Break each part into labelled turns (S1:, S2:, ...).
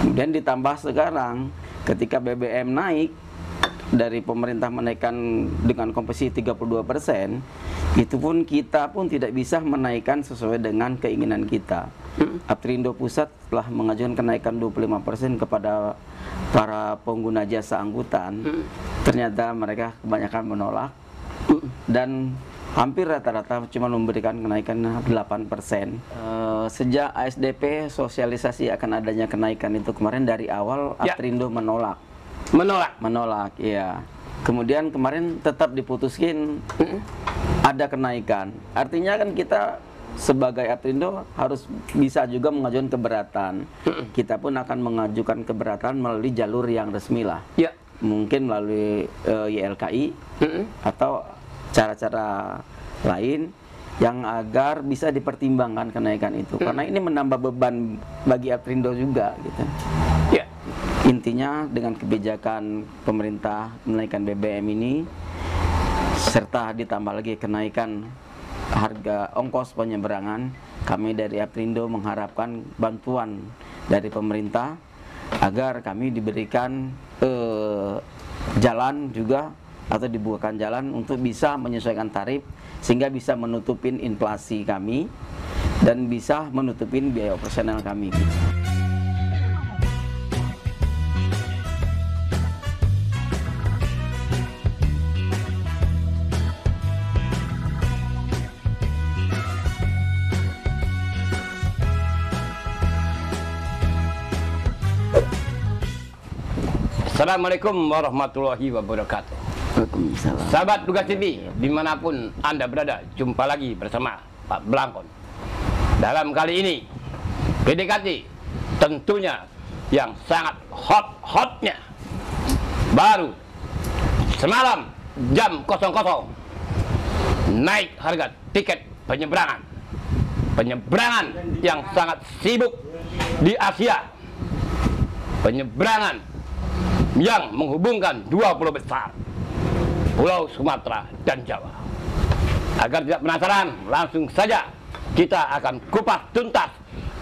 S1: Kemudian ditambah sekarang ketika BBM naik dari pemerintah menaikkan dengan komposisi 32 persen, itu pun kita pun tidak bisa menaikkan sesuai dengan keinginan kita. Aprindo Pusat telah mengajukan kenaikan 25 persen kepada para pengguna jasa angkutan. Ternyata mereka kebanyakan menolak dan hampir rata-rata cuma memberikan kenaikan 8 persen. Eh, sejak ASDP sosialisasi akan adanya kenaikan itu. Kemarin dari awal
S2: Ya.
S1: Aprindo menolak.
S2: Menolak.
S1: menolak ya kemudian kemarin tetap diputuskin ada kenaikan. Artinya kan kita sebagai Aprindo harus bisa juga mengajukan keberatan. Kita pun akan mengajukan keberatan melalui jalur yang resmi lah.
S2: Ya.
S1: mungkin melalui eh, YLKI
S2: Mm-mm.
S1: atau cara-cara lain yang agar bisa dipertimbangkan kenaikan itu. Karena ini menambah beban bagi Aprindo juga gitu.
S2: Ya.
S1: Intinya dengan kebijakan pemerintah menaikkan BBM ini serta ditambah lagi kenaikan harga ongkos penyeberangan, kami dari Aprindo mengharapkan bantuan dari pemerintah agar kami diberikan eh, jalan juga atau dibukakan jalan untuk bisa menyesuaikan tarif sehingga bisa menutupin inflasi kami dan bisa menutupin biaya operasional kami.
S2: Assalamualaikum warahmatullahi wabarakatuh.
S1: Waalaikumsalam.
S2: Sahabat Tugas TV, di mana pun Anda berada, jumpa lagi bersama Pak Blangkon. Dalam kali ini, PDKT tentunya yang sangat hot-hotnya baru semalam jam 00 naik harga tiket penyeberangan. Penyeberangan yang sangat sibuk di Asia. Penyeberangan yang menghubungkan dua pulau besar. Pulau Sumatera dan Jawa. Agar tidak penasaran, langsung saja kita akan kupas tuntas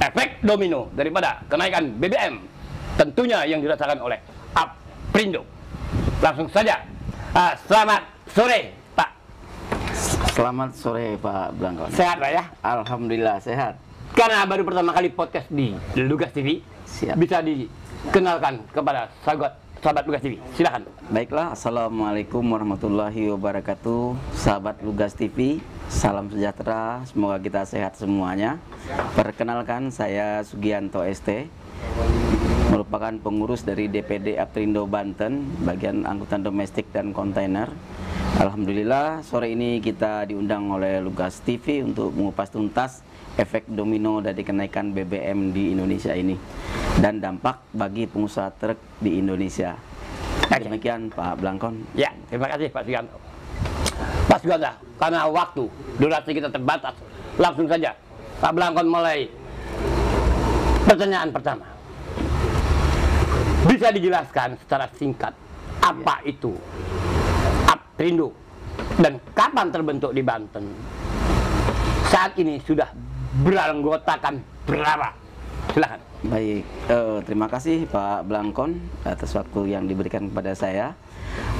S2: efek domino daripada kenaikan BBM tentunya yang dirasakan oleh Aprindo. Langsung saja. Ah, selamat sore, Pak.
S1: Selamat sore Pak Blangkon.
S2: Sehat, Pak ya?
S1: Alhamdulillah sehat.
S2: Karena baru pertama kali podcast di Lugas TV,
S1: Siap.
S2: bisa dikenalkan kepada sahabat sahabat Lugas TV. Silakan.
S1: Baiklah, Assalamualaikum warahmatullahi wabarakatuh Sahabat Lugas TV, salam sejahtera Semoga kita sehat semuanya Perkenalkan, saya Sugianto ST Merupakan pengurus dari DPD Aprindo Banten Bagian angkutan domestik dan kontainer Alhamdulillah, sore ini kita diundang oleh Lugas TV Untuk mengupas tuntas efek domino dari kenaikan BBM di Indonesia ini Dan dampak bagi pengusaha truk di Indonesia
S2: Oke.
S1: Demikian Pak Blangkon.
S2: Ya, terima kasih Pak Suganto. Pak Suganto, karena waktu, durasi kita terbatas, langsung saja Pak Blangkon mulai pertanyaan pertama. Bisa dijelaskan secara singkat apa itu Aprindo dan kapan terbentuk di Banten? Saat ini sudah beranggotakan berapa? Silakan.
S1: Baik, eh, terima kasih Pak Blangkon atas waktu yang diberikan kepada saya.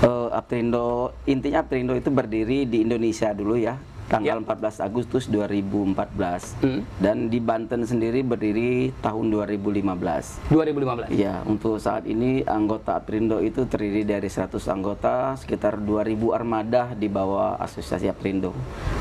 S1: Eh, Aprindo, intinya Aprindo itu berdiri di Indonesia dulu ya, tanggal
S2: Ya.
S1: 14 Agustus 2014.
S2: Hmm.
S1: Dan di Banten sendiri berdiri tahun 2015.
S2: 2015.
S1: Ya, untuk saat ini anggota Aprindo itu terdiri dari 100 anggota, sekitar 2000 armada di bawah Asosiasi Aprindo.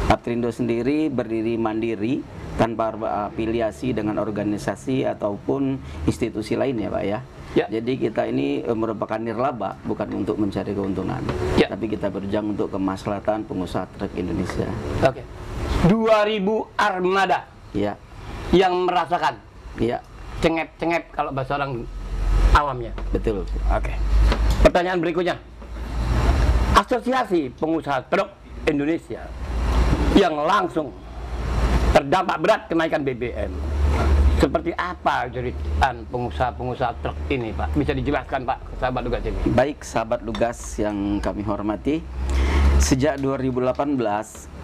S1: Aprindo sendiri berdiri mandiri tanpa afiliasi dengan organisasi ataupun institusi lain ya, Pak ya.
S2: Ya.
S1: Jadi kita ini eh, merupakan nirlaba, bukan untuk mencari keuntungan,
S2: Ya.
S1: tapi kita berjuang untuk kemaslahatan pengusaha truk Indonesia.
S2: Oke. 2000 armada
S1: Ya,
S2: yang merasakan
S1: ya,
S2: cengep-cengep kalau bahasa orang awamnya.
S1: betul.
S2: Oke. Pertanyaan berikutnya. Asosiasi Pengusaha Truk Indonesia yang langsung terdampak berat kenaikan BBM. Seperti apa jeritan pengusaha-pengusaha truk ini, Pak? Bisa dijelaskan, Pak, sahabat Lugas TV?
S1: Baik sahabat Lugas yang kami hormati, sejak 2018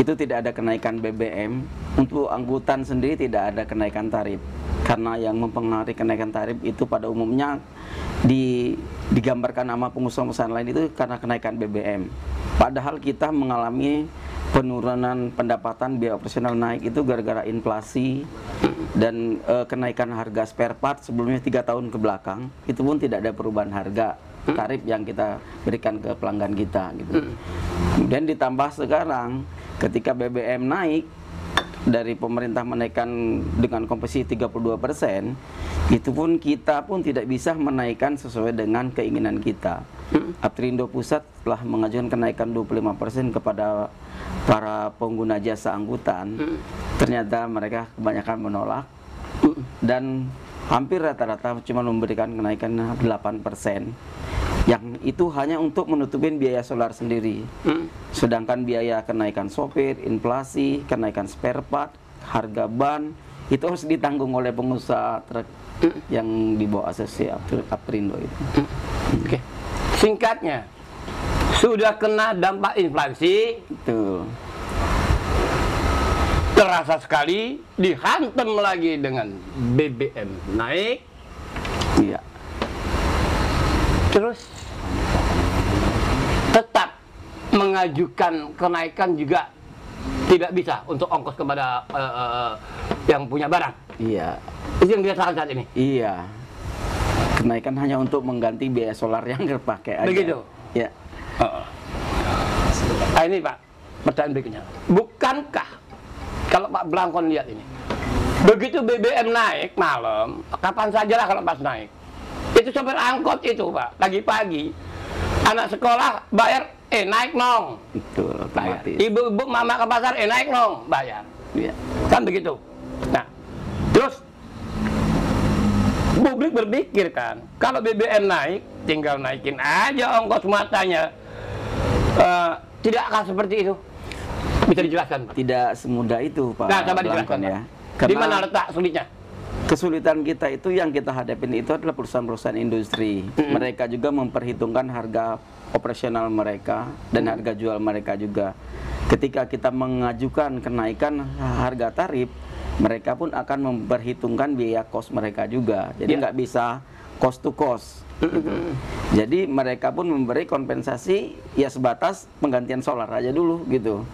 S1: itu tidak ada kenaikan BBM. Untuk angkutan sendiri tidak ada kenaikan tarif. Karena yang mempengaruhi kenaikan tarif itu pada umumnya di, digambarkan nama pengusaha-pengusaha lain itu karena kenaikan BBM. Padahal kita mengalami penurunan pendapatan biaya operasional naik itu gara-gara inflasi dan eh, kenaikan harga spare part sebelumnya tiga tahun ke belakang itu pun tidak ada perubahan harga tarif yang kita berikan ke pelanggan kita gitu. Kemudian ditambah sekarang ketika BBM naik dari pemerintah menaikkan dengan komposisi 32 persen, itu pun kita pun tidak bisa menaikkan sesuai dengan keinginan kita. Aprindo Pusat telah mengajukan kenaikan 25 persen kepada para pengguna jasa angkutan. Ternyata mereka kebanyakan menolak. Dan hampir rata-rata cuma memberikan kenaikan 8 persen yang itu hanya untuk menutupin biaya solar sendiri.
S2: Hmm.
S1: Sedangkan biaya kenaikan sopir, inflasi, kenaikan spare part, harga ban itu harus ditanggung oleh pengusaha truk yang di bawah asosiasi Apri- Aprindo itu.
S2: Oke. Singkatnya, sudah kena dampak inflasi,
S1: Betul.
S2: terasa sekali dihantam lagi dengan BBM naik,
S1: Iya.
S2: Terus tetap mengajukan kenaikan juga tidak bisa untuk ongkos kepada eh, eh, yang punya barang.
S1: Iya.
S2: Itu yang dirasakan saat ini.
S1: Iya. Kenaikan hanya untuk mengganti biaya solar yang terpakai aja.
S2: Begitu?
S1: Ya.
S2: Nah, ini Pak, pertanyaan berikutnya. Bukankah kalau Pak Blangkon lihat ini, begitu BBM naik malam, kapan saja lah kalau pas naik, itu sopir angkot itu Pak, pagi-pagi, anak sekolah bayar, eh naik nong,
S1: Betul,
S2: bayar.
S1: otomatis.
S2: Ibu-ibu mama ke pasar, eh naik nong, bayar.
S1: Iya.
S2: Kan begitu. Nah, terus publik berpikir kan, kalau BBM naik, tinggal naikin aja ongkos matanya. Eh, tidak akan seperti itu. Bisa dijelaskan, Pak?
S1: Tidak semudah itu, Pak.
S2: Nah, coba dijelaskan,
S1: Blangkon,
S2: Pak. Di mana letak sulitnya?
S1: Kesulitan kita itu yang kita hadapin itu adalah perusahaan-perusahaan industri. Mereka juga memperhitungkan harga operasional mereka dan harga jual mereka juga. Ketika kita mengajukan kenaikan harga tarif, mereka pun akan memperhitungkan biaya kos mereka juga. Jadi
S2: Ya.
S1: nggak bisa cost to cost. Gitu. Jadi mereka pun memberi kompensasi ya sebatas penggantian solar aja dulu gitu.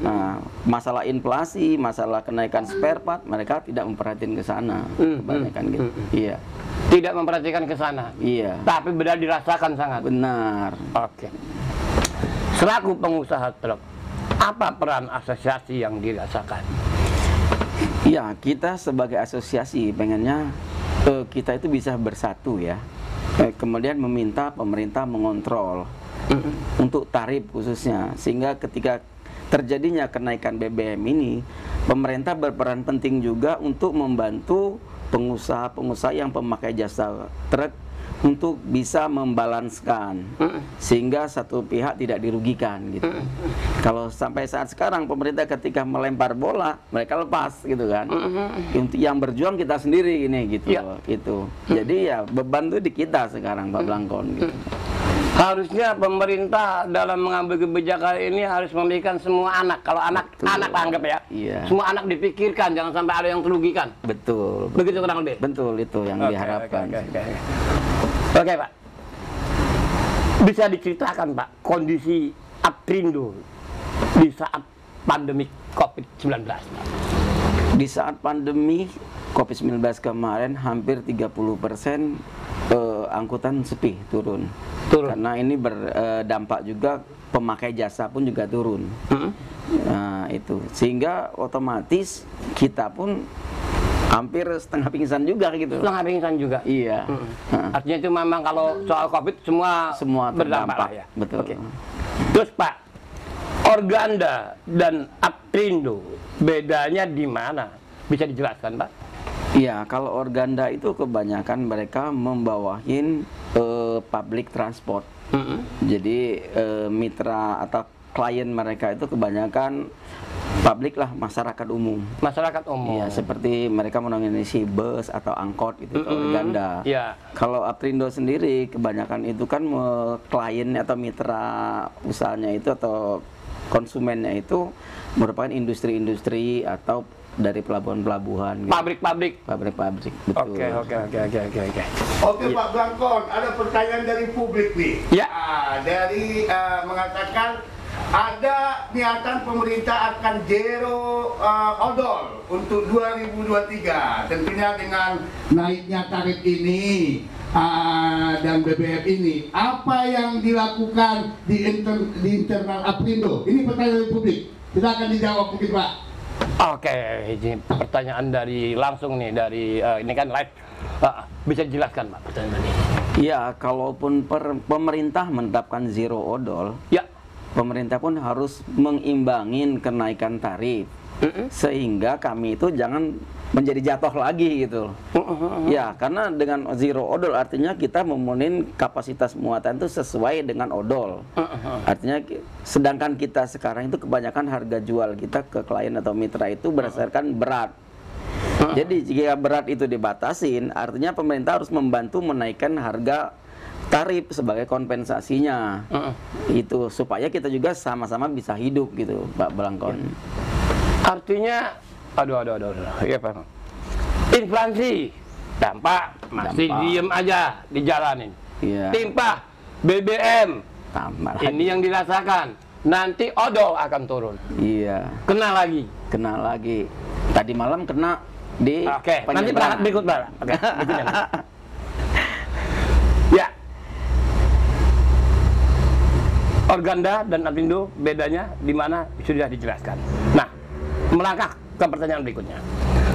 S1: Nah, masalah inflasi, masalah kenaikan spare part mereka tidak memperhatikan ke sana kebanyakan gitu. Iya.
S2: Tidak memperhatikan ke sana.
S1: Iya.
S2: Tapi benar dirasakan sangat.
S1: Benar.
S2: Oke. Selaku pengusaha truk, apa peran asosiasi yang dirasakan?
S1: Iya, kita sebagai asosiasi pengennya eh, kita itu bisa bersatu ya. Eh, kemudian meminta pemerintah mengontrol. Untuk tarif khususnya. Sehingga ketika terjadinya kenaikan BBM ini pemerintah berperan penting juga untuk membantu pengusaha-pengusaha yang pemakai jasa truk untuk bisa membalanskan sehingga satu pihak tidak dirugikan gitu. Kalau sampai saat sekarang pemerintah ketika melempar bola mereka lepas gitu kan. Untuk yang berjuang kita sendiri ini gitu
S2: Ya.
S1: itu. Jadi ya beban tuh di kita sekarang Pak Blangkon gitu.
S2: Harusnya pemerintah dalam mengambil kebijakan ini harus memikirkan semua anak. Kalau anak
S1: Betul.
S2: anak anggap ya,
S1: Iya.
S2: semua anak dipikirkan, jangan sampai ada yang terugikan.
S1: Betul.
S2: Begitu kurang lebih.
S1: Betul itu yang
S2: Oke,
S1: diharapkan.
S2: Oke, oke, oke. Oke, Pak. Bisa diceritakan Pak kondisi Aprindo di saat pandemi COVID-19. Pak?
S1: Di saat pandemi COVID-19 kemarin hampir 30% eh, angkutan sepi turun.
S2: Turun.
S1: Karena ini berdampak juga pemakai jasa pun juga turun.
S2: Hmm?
S1: Nah, itu. Sehingga otomatis kita pun hampir setengah pingsan juga gitu.
S2: Setengah pingsan juga.
S1: Iya.
S2: Hmm.
S1: Nah,
S2: Artinya itu memang kalau soal COVID semua
S1: Semua
S2: berdampak ya.
S1: Betul.
S2: Oke. Terus Pak, Organda dan Aprindo bedanya di mana? Bisa dijelaskan Pak?
S1: Iya, kalau organda itu kebanyakan mereka membawahin eh, public transport.
S2: Hmm.
S1: Jadi eh, mitra atau klien mereka itu kebanyakan publik lah masyarakat umum.
S2: Masyarakat umum.
S1: Iya, seperti mereka mengisi bus atau angkot itu itu organda.
S2: Iya.
S1: Kalau Aprindo sendiri kebanyakan itu kan klien atau mitra usahanya itu atau konsumennya itu merupakan industri-industri atau dari pelabuhan-pelabuhan, gitu.
S2: Pabrik-pabrik.
S1: pabrik-pabrik, betul.
S2: Oke, oke, oke, oke, oke, oke.
S3: Oke Pak Blankon, ada pertanyaan dari publik nih.
S2: Ya.
S3: Ah, dari eh, mengatakan ada niatan pemerintah akan zero eh, odol untuk 2023. Tentunya dengan naiknya tarif ini ah, dan BBM ini, apa yang dilakukan di, inter- di internal Aprindo? Ini pertanyaan dari publik. Silakan dijawab mungkin Pak.
S2: Oke, ini pertanyaan dari langsung nih dari eh, ini kan live. Ah, bisa dijelaskan Pak pertanyaan tadi?
S1: Ya, kalaupun per- pemerintah menetapkan zero odol,
S2: Ya.
S1: Pemerintah pun harus mengimbangin kenaikan tarif
S2: Mm-mm.
S1: sehingga kami itu jangan menjadi jatuh lagi gitu. Ya, karena dengan zero odol artinya kita memenuhi kapasitas muatan itu sesuai dengan odol. Artinya sedangkan kita sekarang itu kebanyakan harga jual kita ke klien atau mitra itu berdasarkan berat. Jadi jika berat itu dibatasin, artinya pemerintah harus membantu menaikkan harga tarif sebagai kompensasinya.
S2: Mm-mm.
S1: Itu supaya kita juga sama-sama bisa hidup gitu, Pak Belangkon.
S2: Artinya, aduh, aduh, aduh, aduh. Iya Pak. Inflasi, dampak masih
S1: Dampak.
S2: diem aja dijalanin.
S1: Iya.
S2: Timpah BBM,
S1: Tambah
S2: ini yang dirasakan. Nanti odol akan turun.
S1: Iya,
S2: Kena lagi.
S1: kena lagi. Tadi malam kena di
S2: Oke, nanti
S1: penyeberangan.
S2: berangkat berikut Pak. Oke, berikutnya. ya. Organda dan Apindo bedanya di mana sudah dijelaskan. Nah, melangkah ke pertanyaan berikutnya.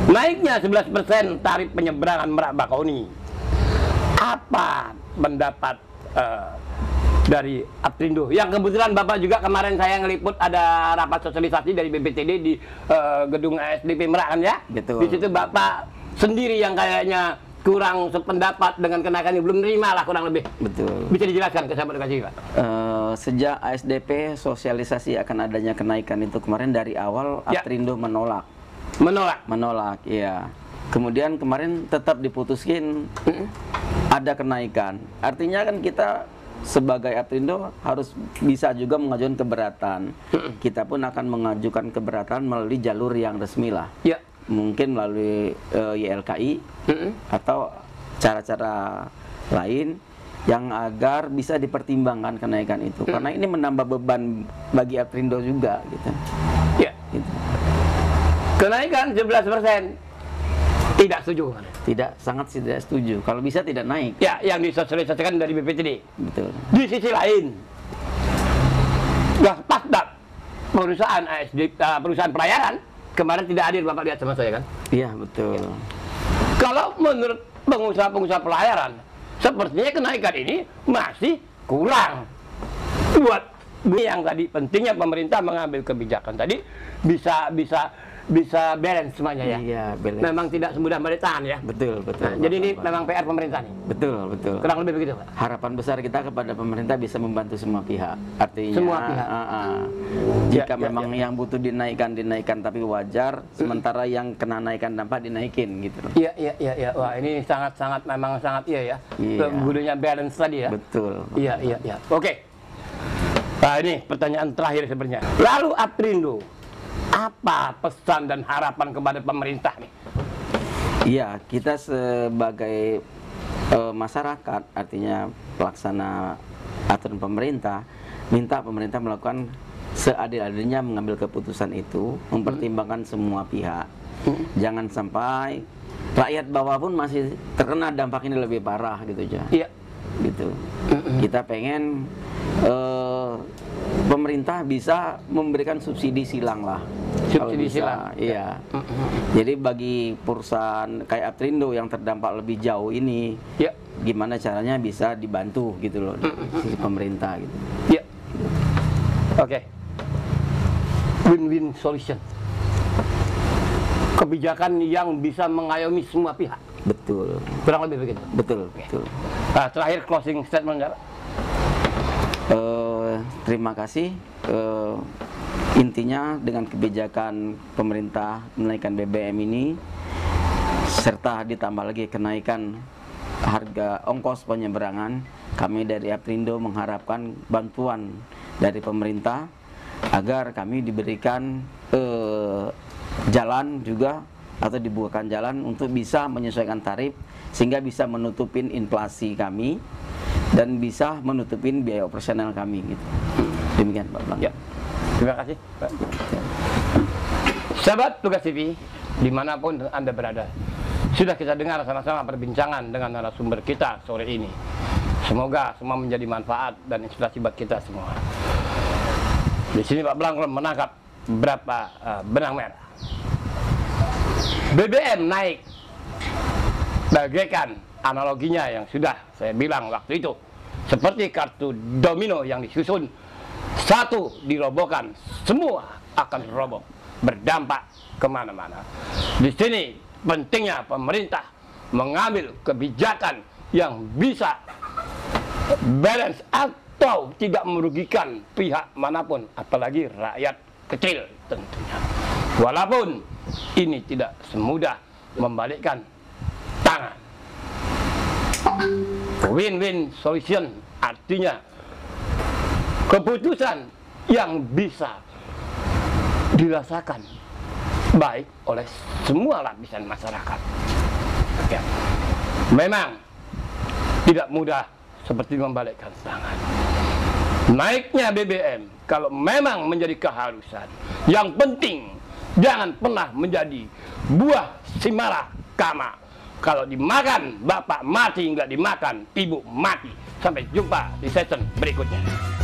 S2: Naiknya 11% tarif penyeberangan Merak Bakauheni. Apa pendapat eh, dari Aprindo? Yang kebetulan Bapak juga kemarin saya ngeliput ada rapat sosialisasi dari BPTD di eh, gedung ASDP Merak kan ya?
S1: Betul.
S2: Di situ Bapak sendiri yang kayaknya kurang sependapat dengan kenaikan ini belum nerima lah kurang lebih.
S1: Betul.
S2: Bisa dijelaskan ke sahabat kasih Pak?
S1: Eh, sejak ASDP sosialisasi akan adanya kenaikan itu kemarin dari awal
S2: Ya.
S1: Aprindo menolak,
S2: Menolak.
S1: menolak, ya. Kemudian kemarin tetap diputuskin ada kenaikan. Artinya kan kita sebagai Aprindo harus bisa juga mengajukan keberatan. Kita pun akan mengajukan keberatan melalui jalur yang resmi lah.
S2: Ya.
S1: Mungkin melalui eh, YLKI
S2: Mm-mm.
S1: atau cara-cara lain yang agar bisa dipertimbangkan kenaikan itu karena ini menambah beban bagi Aprindo juga gitu.
S2: Ya.
S1: Gitu.
S2: Kenaikan 11%. Tidak setuju.
S1: Tidak sangat tidak setuju. Kalau bisa tidak naik.
S2: Ya, yang disosialisasikan dari BPTD.
S1: Betul.
S2: Di sisi lain, ya Pasdap perusahaan ASD, uh, perusahaan pelayaran kemarin tidak hadir Bapak lihat sama saya kan.
S1: Iya, betul.
S2: Kalau menurut pengusaha-pengusaha pelayaran, sepertinya kenaikan ini masih kurang. Buat yang tadi pentingnya pemerintah mengambil kebijakan tadi bisa bisa bisa balance semuanya ya.
S1: Iya, balance.
S2: Memang tidak semudah bertahan ya.
S1: Betul, betul.
S2: Nah, jadi ini
S1: Bapak.
S2: memang PR pemerintah nih.
S1: betul, betul.
S2: Kurang lebih begitu, Pak.
S1: Harapan besar kita kepada pemerintah bisa membantu semua pihak. Artinya
S2: Semua pihak.
S1: ah.
S2: Ya,
S1: jika
S2: ya,
S1: memang yang butuh dinaikkan dinaikkan tapi wajar, sementara yang kena naikan dampak dinaikin gitu.
S2: Iya, iya, iya, iya. Wah, ini sangat-sangat memang sangat iya ya.
S1: Iya.
S2: Gurunya balance tadi ya.
S1: Betul.
S2: Iya, iya, iya. Oke. Nah, ini pertanyaan terakhir sebenarnya. Lalu Aprindo, apa pesan dan harapan kepada pemerintah nih?
S1: Iya, kita sebagai eh, masyarakat, artinya pelaksana aturan pemerintah, minta pemerintah melakukan seadil-adilnya mengambil keputusan itu, mempertimbangkan semua pihak. Jangan sampai rakyat bawah pun masih terkena dampak ini lebih parah gitu aja.
S2: Iya.
S1: Gitu. Kita pengen eh, pemerintah bisa memberikan subsidi silang lah.
S2: Subsidi
S1: bisa,
S2: silang.
S1: Iya. Jadi bagi perusahaan kayak Aprindo yang terdampak lebih jauh ini,
S2: Ya.
S1: gimana caranya bisa dibantu gitu loh dari sisi pemerintah gitu.
S2: Ya. Oke. Win-win solution. Kebijakan yang bisa mengayomi semua pihak.
S1: Betul,
S2: Kurang lebih begitu.
S1: betul, betul.
S2: Nah, terakhir closing statement ya. Pak.
S1: Terima kasih. Eh, intinya dengan kebijakan pemerintah menaikkan BBM ini, serta ditambah lagi kenaikan harga ongkos penyeberangan, kami dari Aprindo mengharapkan bantuan dari pemerintah agar kami diberikan eh, jalan juga atau dibukakan jalan untuk bisa menyesuaikan tarif sehingga bisa menutupin inflasi kami dan bisa menutupin biaya operasional kami gitu. Demikian Pak Bang.
S2: Ya. Terima kasih. Pak. Sahabat Tugas TV, di mana pun Anda berada, sudah kita dengar sama-sama perbincangan dengan narasumber kita sore ini. Semoga semua menjadi manfaat dan inspirasi buat kita semua. Di sini Pak Blang menangkap berapa uh, benang merah. BBM naik bagaikan analoginya yang sudah saya bilang waktu itu. Seperti kartu domino yang disusun. Satu dirobohkan semua akan roboh. Berdampak ke mana-mana. Di sini pentingnya pemerintah mengambil kebijakan yang bisa balance atau tidak merugikan pihak mana pun apalagi rakyat kecil tentunya. Walaupun ini tidak semudah membalikkan tangan win-win solution artinya keputusan yang bisa dirasakan baik oleh semua lapisan masyarakat. Ya. Memang tidak mudah seperti membalikkan tangan. Naiknya BBM kalau memang menjadi keharusan, yang penting jangan pernah menjadi buah simara kama kalau dimakan, bapak mati, nggak dimakan, ibu mati. Sampai jumpa di session berikutnya.